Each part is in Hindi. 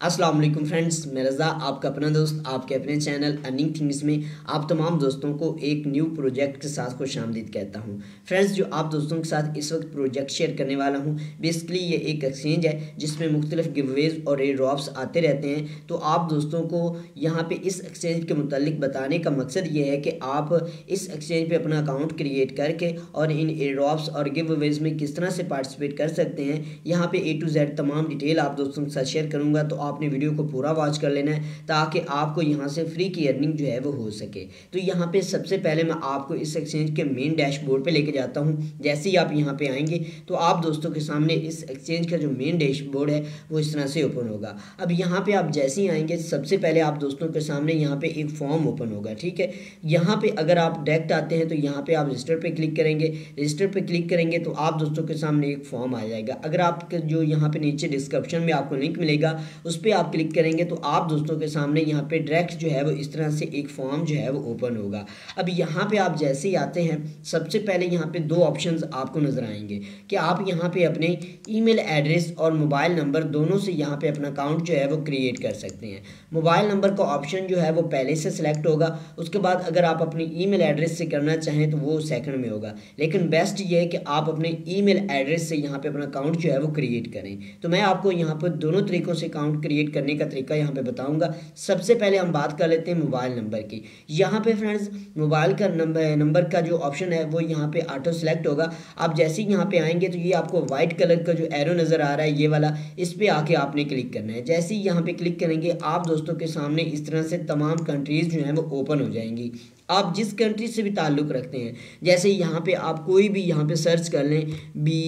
वालेकुम फ्रेंड्स, मैं रज़ा, आपका अपना दोस्त, आपके अपने चैनल अर्निंग थिंग्स में आप तमाम दोस्तों को एक न्यू प्रोजेक्ट के साथ खुश आमदीद कहता हूँ। फ्रेंड्स, जो आप दोस्तों के साथ इस वक्त प्रोजेक्ट शेयर करने वाला हूँ बेसिकली ये एक एक्सचेंज है, जिसमें मुख्तलिफ़ गिवेज और एयर ड्रॉप्स आते रहते हैं। तो आप दोस्तों को यहाँ पर इस एक्सचेंज के मतलब बताने का मकसद ये है कि आप इस एक्सचेंज पर अपना अकाउंट क्रिएट करके और इन एयर ड्रॉप्स और गिवेज में किस तरह से पार्टिसिपेट कर सकते हैं, यहाँ पर ए टू जेड तमाम डिटेल आप दोस्तों के साथ शेयर करूँगा। तो आपने वीडियो को पूरा वॉच कर लेना है ताकि आपको यहाँ से फ्री की अर्निंग जो है वो हो सके। तो यहाँ पे सबसे पहले मैं आपको इस एक्सचेंज के मेन डैशबोर्ड पे लेके जाता हूँ। जैसे ही आप यहाँ पे आएँगे तो आप दोस्तों के सामने इस एक्सचेंज का जो मेन डैशबोर्ड है, वो इस तरह से ओपन होगा। अब यहाँ पर आप जैसे ही आएँगे, सबसे पहले आप दोस्तों के सामने यहाँ पर एक फॉर्म ओपन होगा, ठीक है? यहाँ पर अगर आप डायरेक्ट आते हैं तो यहाँ पर आप रजिस्टर पर क्लिक करेंगे। रजिस्टर पर क्लिक करेंगे तो आप दोस्तों के सामने एक फॉर्म आ जाएगा। अगर आपके जो यहाँ पे नीचे डिस्क्रिप्शन में आपको लिंक मिलेगा, उस पर आप क्लिक करेंगे तो आप दोस्तों के सामने यहाँ पे डायरेक्ट जो है वो इस तरह से एक फॉर्म जो है वो ओपन होगा। अब यहाँ पे आप जैसे ही आते हैं, सबसे पहले यहाँ पे दो ऑप्शंस आपको नज़र आएँगे कि आप यहाँ पे अपने ईमेल एड्रेस और मोबाइल नंबर दोनों से यहाँ पे अपना अकाउंट जो है वो क्रिएट कर सकते हैं। मोबाइल नंबर का ऑप्शन जो है वो पहले से सिलेक्ट होगा, उसके बाद अगर आप अपनी ईमेल एड्रेस से करना चाहें तो वो सेकंड में होगा। लेकिन बेस्ट ये है कि आप अपने ईमेल एड्रेस से यहाँ पे अपना अकाउंट जो है वो क्रिएट करें। तो मैं आपको यहाँ पर दोनों तरीक़ों से अकाउंट क्रिएट करने का तरीका यहाँ पे बताऊँगा। सबसे पहले हम बात कर लेते हैं मोबाइल नंबर की। यहाँ पे फ्रेंड्स मोबाइल का नंबर नंबर का जो ऑप्शन है, वो यहाँ पे ऑटो सेलेक्ट होगा। आप जैसे ही यहाँ पे आएँगे तो ये आपको व्हाइट कलर का जो एरो नज़र आ रहा है, ये वाला, इस पर आके आपने क्लिक करना है। जैसे ही यहाँ पे क्लिक करेंगे, आप दोस्तों के सामने इस तरह से तमाम कंट्रीज़ जो हैं, वो ओपन हो जाएँगी। आप जिस कंट्री से भी ताल्लुक़ रखते हैं, जैसे यहाँ पे आप कोई भी यहाँ पे सर्च कर लें बी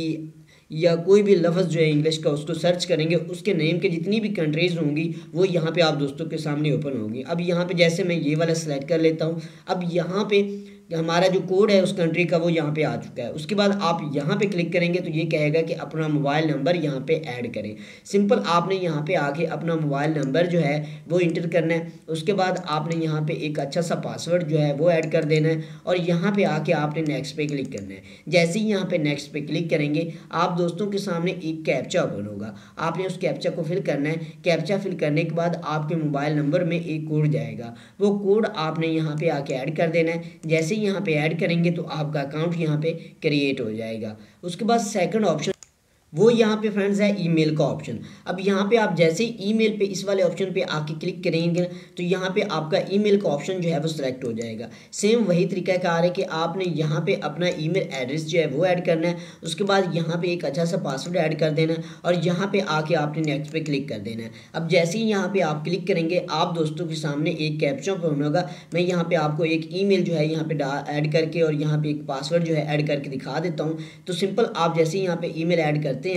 या कोई भी लफ्ज़ जो है इंग्लिश का, उसको सर्च करेंगे, उसके नेम के जितनी भी कंट्रीज़ होंगी, वो यहाँ पे आप दोस्तों के सामने ओपन होगी। अब यहाँ पे जैसे मैं ये वाला सेलेक्ट कर लेता हूँ, अब यहाँ पे हमारा जो कोड है उस कंट्री का वो यहाँ पे आ चुका है। उसके बाद आप यहाँ पे क्लिक करेंगे तो ये कहेगा कि अपना मोबाइल नंबर यहाँ पे ऐड करें। सिंपल आपने यहाँ पे आके अपना मोबाइल नंबर जो है वो इंटर करना है। उसके बाद आपने यहाँ पे एक अच्छा सा पासवर्ड जो है वो ऐड कर देना है और यहाँ पे आके आपने नेक्स्ट पे क्लिक करना है। जैसे ही यहाँ पर नेक्स्ट पे क्लिक करेंगे, आप दोस्तों के सामने एक कैप्चा ओपन होगा। आपने उस कैप्चा को फिल करना है। कैप्चा फिल करने के बाद आपके मोबाइल नंबर में एक कोड जाएगा। वो कोड आपने यहाँ पे आके ऐड कर देना है। जैसे यहाँ पे ऐड करेंगे तो आपका अकाउंट यहाँ पे क्रिएट हो जाएगा। उसके बाद सेकंड ऑप्शन वो यहाँ पे फ्रेंड्स है ईमेल का ऑप्शन अब यहाँ पे आप जैसे ही ईमेल पे इस वाले ऑप्शन पे आके क्लिक करेंगे तो यहाँ पे आपका ईमेल का ऑप्शन जो है वो सिलेक्ट हो जाएगा सेम वही तरीका कार है कि आपने यहाँ पे अपना ईमेल एड्रेस जो है वो ऐड करना है उसके बाद यहाँ पे एक अच्छा सा पासवर्ड ऐड कर देना है और यहाँ पे आके आपने नेक्स्ट पे क्लिक कर देना है अब जैसे ही यहाँ पर आप क्लिक करेंगे आप दोस्तों के सामने एक कैप्चा फ़ोन होगा मैं यहाँ पर आपको एक ई जो है यहाँ पे ऐड करके और यहाँ पे एक पासवर्ड जो है ऐड करके दिखा देता हूँ तो सिंपल आप जैसे ही यहाँ पर ई ऐड करते हैं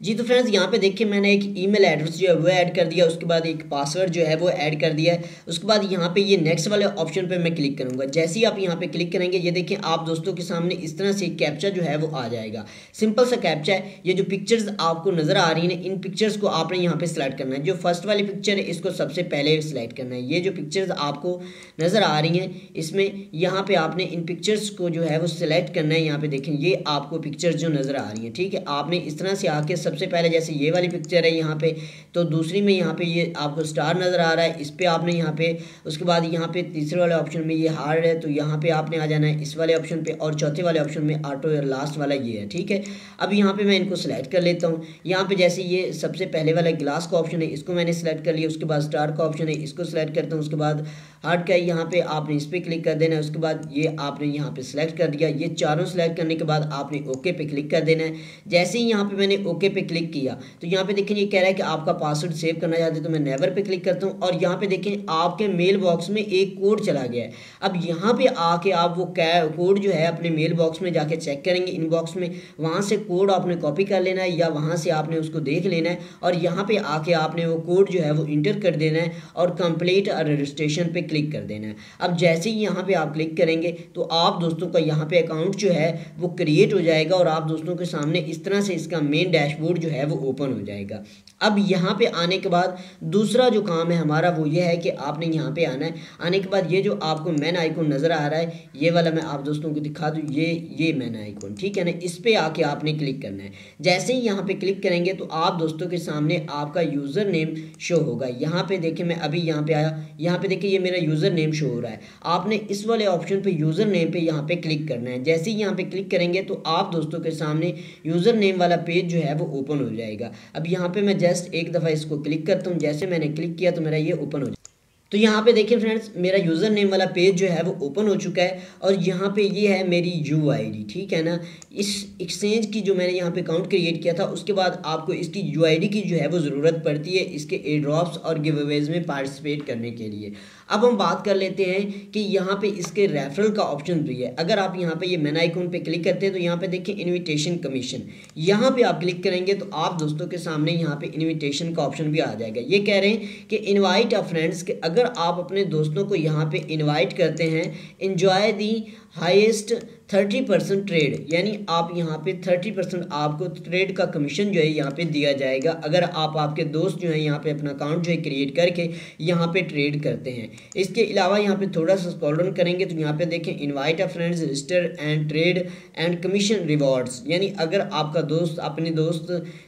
जी तो फ्रेंड्स यहाँ पे देखिए मैंने एक ईमेल एड्रेस जो है वो ऐड कर दिया, उसके बाद एक पासवर्ड जो है वो ऐड कर दिया है। उसके बाद यहाँ पे ये नेक्स्ट वाले ऑप्शन पे मैं क्लिक करूँगा। जैसे ही आप यहाँ पे क्लिक करेंगे, ये देखिए आप दोस्तों के सामने इस तरह से कैप्चा जो है वो आ जाएगा। सिंपल सा कैप्चा है। ये जो पिक्चर्स आपको नज़र आ रही है, इन पिक्चर्स को आपने यहाँ पर सिलेक्ट करना है। जो फ़र्स्ट वाली पिक्चर है, इसको सबसे पहले सिलेक्ट करना है। ये जो पिक्चर्स आपको नज़र आ रही हैं, इसमें यहाँ पर आपने इन पिक्चर्स को जो है वो सिलेक्ट करना है। यहाँ पर देखें, ये आपको पिक्चर्स जो नज़र आ रही हैं, ठीक है? आपने इस तरह से आके सबसे पहले जैसे ये वाली पिक्चर है यहाँ पे तो दूसरी में यहाँ पे ये आपको स्टार नज़र आ रहा है, इस पर आपने यहाँ पे, उसके बाद यहाँ पे तीसरे वाले ऑप्शन में ये हार्ड है तो यहाँ पे आपने आ जाना है, इस वाले ऑप्शन पे और चौथे वाले ऑप्शन में ऑटो लास्ट वाला ये है, ठीक है? अब यहाँ पे मैं इनको सेलेक्ट कर लेता हूँ। यहाँ पे जैसे ये सबसे पहले वाला ग्लास का ऑप्शन है, इसको मैंने सेलेक्ट कर लिया, उसके बाद स्टार का ऑप्शन है, इसको सेलेक्ट करता हूँ, उसके बाद हार्ड का यहाँ पे आपने इस पर क्लिक कर देना है, उसके बाद ये आपने यहाँ पे सिलेक्ट कर दिया। ये चारों सेलेक्ट करने के बाद आपने ओके पे क्लिक कर देना है। जैसे ही यहाँ पे मैंने ओके पे क्लिक किया। तो यहाँ पे देखें ये कह रहा है कि आपका पासवर्ड सेव करना चाहते हैं तो मैं नेवर पे क्लिक करता हूँ। और यहाँ पे देखें आपके मेल बॉक्स में एक कोड चला गया है। अब यहाँ पे आके आप वो कोड जो है अपने मेल बॉक्स में जाके चेक करेंगे इनबॉक्स में। वहाँ से कोड आपने कॉपी कर लेना है या वहाँ से आपने उसको देख लेना है। और यहाँ पर आके आपने वो कोड जो है वो इंटर कर देना है और कंप्लीट रजिस्ट्रेशन पर क्लिक कर देना है। अब जैसे ही यहाँ पर आप क्लिक करेंगे तो आप दोस्तों का यहाँ पर अकाउंट जो है वो क्रिएट हो जाएगा और आप दोस्तों के सामने इस तरह से इसका मेन डैशबोर्ड डैशबोर्ड जो है वो ओपन हो जाएगा। अब यहाँ पे आने के बाद दूसरा जो काम है हमारा वो ये है कि आपने यहाँ पे आना है। आने के बाद ये जो आपको मैन आइकॉन नज़र आ रहा है, ये वाला मैं आप दोस्तों को दिखा दूँ, ये ये मैन आइकॉन ठीक है ना? इस पर आके आपने क्लिक करना है। जैसे ही यहाँ पे क्लिक करेंगे तो आप दोस्तों के सामने आपका यूज़र नेम शो होगा। यहाँ पे देखें मैं अभी यहाँ पे आया, यहाँ पे देखिए ये मेरा यूज़र नेम शो हो रहा है। आपने इस वाले ऑप्शन पे यूज़र नेम पे यहाँ पे क्लिक करना है। जैसे ही यहाँ पे क्लिक करेंगे तो आप दोस्तों के सामने यूज़र नेम वाला पेज जो है वो ओपन हो जाएगा। अब यहाँ पे मैं जस्ट एक दफ़ा इसको क्लिक करता हूँ। जैसे मैंने क्लिक किया तो मेरा ये ओपन हो जाए तो यहाँ पे देखिए फ्रेंड्स मेरा यूज़र नेम वाला पेज जो है वो ओपन हो चुका है और यहाँ पे ये है मेरी यू आईडी ठीक है ना? इस एक्सचेंज की जो मैंने यहाँ पे अकाउंट क्रिएट किया था, उसके बाद आपको इसकी यू की जो है वो ज़रूरत पड़ती है इसके ए ड्रॉप्स और गिव अवेज में पार्टिसिपेट करने के लिए। अब हम बात कर लेते हैं कि यहाँ पे इसके रेफरल का ऑप्शन भी है। अगर आप यहाँ पे ये मैन आइकॉन पे क्लिक करते हैं तो यहाँ पे देखिए इनविटेशन कमीशन यहाँ पे आप क्लिक करेंगे तो आप दोस्तों के सामने यहाँ पे इनविटेशन का ऑप्शन भी आ जाएगा। ये कह रहे हैं कि इनवाइट अ फ्रेंड्स के अगर आप अपने दोस्तों को यहाँ पे इनवाइट करते हैं enjoy the highest thirty percent trade यानी आप यहाँ पे थर्टी परसेंट आपको ट्रेड का कमीशन जो है यहाँ पे दिया जाएगा। अगर आप आपके दोस्त जो है यहाँ पे अपना अकाउंट जो है क्रिएट करके यहाँ पे ट्रेड करते हैं। इसके अलावा यहाँ पे थोड़ा सा स्कॉल डाउन करेंगे तो यहाँ पे देखें invite a friends register and trade and commission rewards यानी अगर आपका दोस्त, अपने दोस्त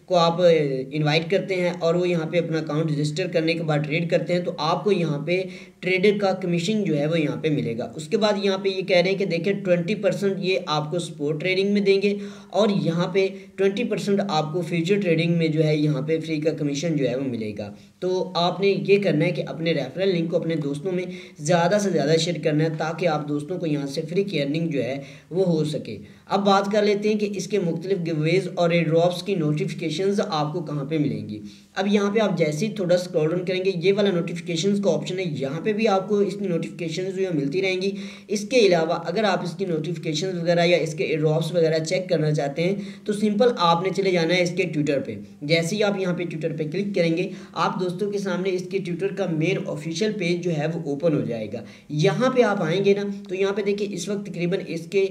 को आप इन्वाइट करते हैं और वो यहाँ पे अपना अकाउंट रजिस्टर करने के बाद ट्रेड करते हैं तो आपको यहाँ पे ट्रेडर का कमीशन जो है वो यहाँ पे मिलेगा। उसके बाद यहाँ पे ये कह रहे हैं कि देखें ट्वेंटी परसेंट ये आपको स्पोर्ट ट्रेडिंग में देंगे और यहाँ पे ट्वेंटी परसेंट आपको फ्यूचर ट्रेडिंग में जो है यहाँ पे फ्री का कमीशन जो है वो मिलेगा। तो आपने ये करना है कि अपने रेफरल लिंक को अपने दोस्तों में ज़्यादा से ज़्यादा शेयर करना है ताकि आप दोस्तों को यहाँ से फ्री की अर्निंग जो है वो हो सके। अब बात कर लेते हैं कि इसके मुख्तलिफ़ गिवेज और ड्रॉप्स की नोटिफिकेशन आपको कहाँ पर मिलेंगी। अब यहाँ पर आप जैसे ही थोड़ा स्क्रॉल डाउन करेंगे, ये वाला नोटिफिकेशन का ऑप्शन है, यहाँ पर भी आपको इसकी नोटिफिकेशन जो है मिलती रहेंगी। इसके अलावा अगर आप इसकी नोटिफिकेशन वगैरह या इसके ड्रॉप्स वगैरह चेक करना चाहते हैं तो सिंपल आपने चले जाना है इसके ट्विटर पर जैसे ही आप यहाँ पर ट्विटर पर क्लिक करेंगे, आप दोस्तों के सामने इसके ट्विटर का मेन ऑफिशियल पेज जो है वो ओपन हो जाएगा। यहाँ पर आप आएँगे ना तो यहाँ पर देखिए इस वक्त तकरीबन इसके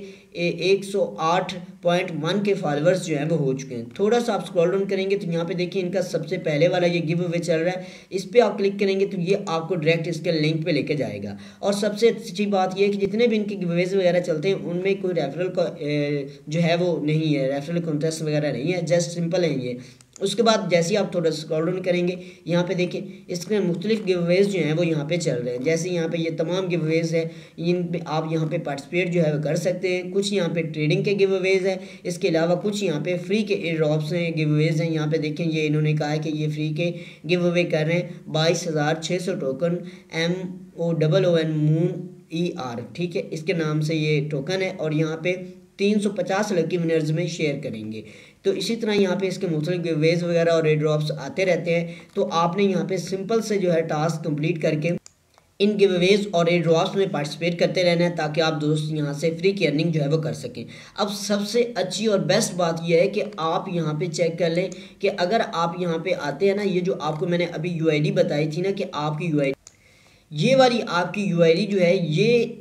एक सौ आठ पॉइंट वन के फॉलोअर्स जो हैं वो हो चुके हैं। थोड़ा सा आप स्क्रॉल डाउन करेंगे तो यहाँ पे देखिए इनका सबसे पहले वाला ये गिव अवे चल रहा है। इस पर आप क्लिक करेंगे तो ये आपको डायरेक्ट इसके लिंक पे लेके जाएगा। और सबसे अच्छी बात ये है कि जितने भी इनके गिवेज वगैरह चलते हैं, उनमें कोई रेफरल का जो है वो नहीं है। रेफरल कॉन्टेस्ट वगैरह नहीं है। जस्ट सिंपल है ये। उसके बाद जैसे ही आप थोड़ा स्क्रॉल डाउन करेंगे, यहाँ पे देखें इसमें मुख्तलिफ़ गिवेज जो हैं वो यहाँ पे चल रहे हैं। जैसे यहाँ पे ये तमाम गिवेज है, इन पे आप यहाँ पे पार्टिसिपेट जो है वो कर सकते हैं। कुछ यहाँ पे ट्रेडिंग के गिवेज हैं, इसके अलावा कुछ यहाँ पे फ्री के ड्रॉप्स हैं गिवेज हैं। यहाँ पे देखें ये इन्होंने कहा है कि ये फ्री के गिव अवे कर रहे हैं। बाईस हज़ार छः सौ token M O double O N moon E R ठीक है? इसके नाम से ये टोकन है और यहाँ पे तीन सौ पचास लकी विनर्स में शेयर करेंगे। तो इसी तरह यहाँ पे इसके मुख्तलिफ़ वेज वगैरह और ड्रॉप्स आते रहते हैं। तो आपने यहाँ पे सिंपल से जो है टास्क कंप्लीट करके इन गिवेज और एयर ड्रॉप्स में पार्टिसिपेट करते रहना है ताकि आप दोस्त यहाँ से फ्री की अर्निंग जो है वो कर सकें। अब सबसे अच्छी और बेस्ट बात यह है कि आप यहाँ पे चेक कर लें कि अगर आप यहाँ पे आते हैं ना, ये जो आपको मैंने अभी यूआईडी बताई थी ना कि आपकी यूआईडी ये वाली आपकी यूआईडी जो है, ये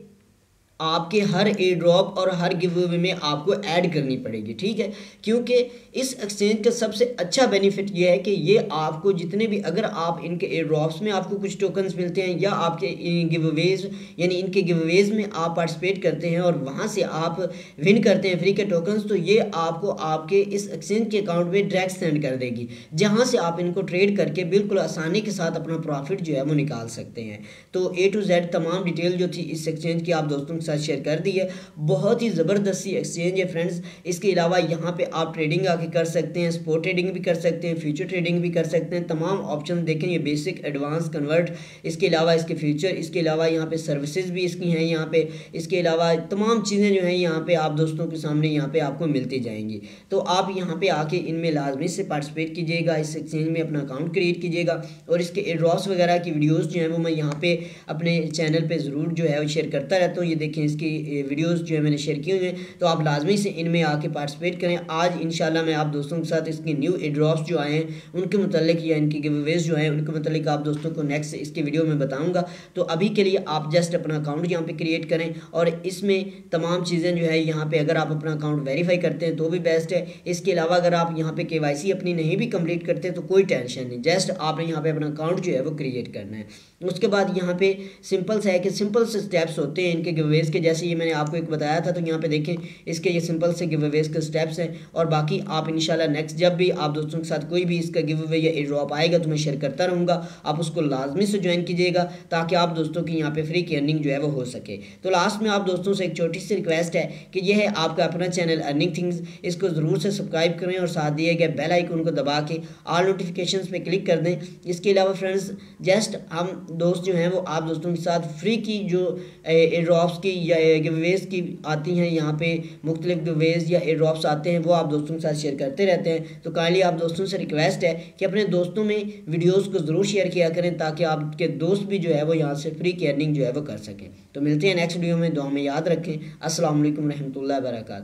आपके हर ए ड्रॉप और हर गिव अवे में आपको ऐड करनी पड़ेगी, ठीक है? क्योंकि इस एक्सचेंज का सबसे अच्छा बेनिफिट ये है कि ये आपको जितने भी, अगर आप इनके ए ड्रॉप्स में आपको कुछ टोकन्स मिलते हैं या आपके गिव अवेज यानी इनके गिव अवेज में आप पार्टिसिपेट करते हैं और वहाँ से आप विन करते हैं फ्री के टोकन्स तो ये आपको आपके इस एक्सचेंज के अकाउंट में डायरेक्ट सेंड कर देगी, जहाँ से आप इनको ट्रेड करके बिल्कुल आसानी के साथ अपना प्रॉफिट जो है वो निकाल सकते हैं। तो ए टू जेड तमाम डिटेल जो थी इस एक्सचेंज की, आप दोस्तों के साथ शेयर कर दी है। बहुत ही ज़बरदस्त एक्सचेंज है फ्रेंड्स इसके अलावा यहाँ पे आप ट्रेडिंग आके कर सकते हैं स्पोर्ट ट्रेडिंग भी कर सकते हैं फ्यूचर ट्रेडिंग भी कर सकते हैं। तमाम ऑप्शन देखें, ये बेसिक एडवांस कन्वर्ट इसके अलावा इसके फ्यूचर इसके अलावा यहाँ पे सर्विसेज़ भी इसकी हैं यहाँ पे। इसके अलावा तमाम चीज़ें जो हैं यहाँ पे आप दोस्तों के सामने यहाँ पे आपको मिलती जाएँगी। तो आप यहाँ पे आके इनमें लाजमी से पार्टिसिपेट कीजिएगा, इस एक्सचेंज में अपना अकाउंट क्रिएट कीजिएगा। और इसके एड्रॉस वगैरह की वीडियोज़ जो हैं वो मैं यहाँ पर अपने चैनल पर ज़रूर जो है वो शेयर करता रहता हूँ। ये देखें देखें, इसकी वीडियोज़ जो है मैंने शेयर की हुई हैं तो आप लाजमी से इनमें आके पार्टिसिपेट करें। आज इन मैं आप दोस्तों के साथ इसकी न्यू ड्रॉप्स जो आए हैं, उनके मतलब या इनकी गिवेज जो हैं, उनके मतलब आप दोस्तों को नेक्स्ट इसके वीडियो में बताऊँगा। तो अभी के लिए आप जस्ट अपना अकाउंट यहाँ पर क्रिएट करें और इसमें तमाम चीज़ें जो है यहाँ पर अगर आप अपना अकाउंट वेरीफाई करते हैं तो भी बेस्ट है। इसके अलावा अगर आप यहाँ पर के अपनी नहीं भी कंप्लीट करते तो कोई टेंशन नहीं जस्ट आपने यहाँ पर अपना अकाउंट जो है वो क्रिएट करना है। उसके बाद यहाँ पे सिंपल सा है कि सिंपल से स्टेप्स होते हैं इनके गिवेज के। जैसे ये मैंने आपको एक बताया था तो यहाँ पे देखें, इसके ये सिंपल से गिवेज के स्टेप्स हैं और बाकी आप इंशाल्लाह नेक्स्ट जब भी आप दोस्तों के साथ कोई भी इसका गिव अवे या ड्रॉप आएगा तो मैं शेयर करता रहूँगा। आप उसको लाजमी से ज्वाइन कीजिएगा, ताकि आप दोस्तों की यहाँ पर फ्री की अर्निंग जो है वो हो सके। तो लास्ट में आप दोस्तों से एक छोटी सी रिक्वेस्ट है कि यह है आपका अपना चैनल अर्निंग थिंग्स इसको ज़रूर से सब्सक्राइब करें और साथ दिए गए बेल आइकन को दबा के ऑल नोटिफिकेशन पे क्लिक कर दें। इसके अलावा फ्रेंड्स जस्ट हम दोस्त जो हैं वो आप दोस्तों के साथ फ्री की जो ड्रॉप्स की या गिवेज की आती हैं, यहाँ पे मुख्तलिफ़ गिवेज या ड्रॉप्स आते हैं, वो आप दोस्तों के साथ शेयर करते रहते हैं। तो काइंडली आप दोस्तों से रिक्वेस्ट है कि अपने दोस्तों में वीडियोज़ को ज़रूर शेयर किया करें, ताकि आपके दोस्त भी जो है वो यहाँ से फ्री की अर्निंग जो है वो कर सकें। तो मिलते हैं नेक्स्ट वीडियो में, दुआ में याद रखें। असल वरहमल वर्का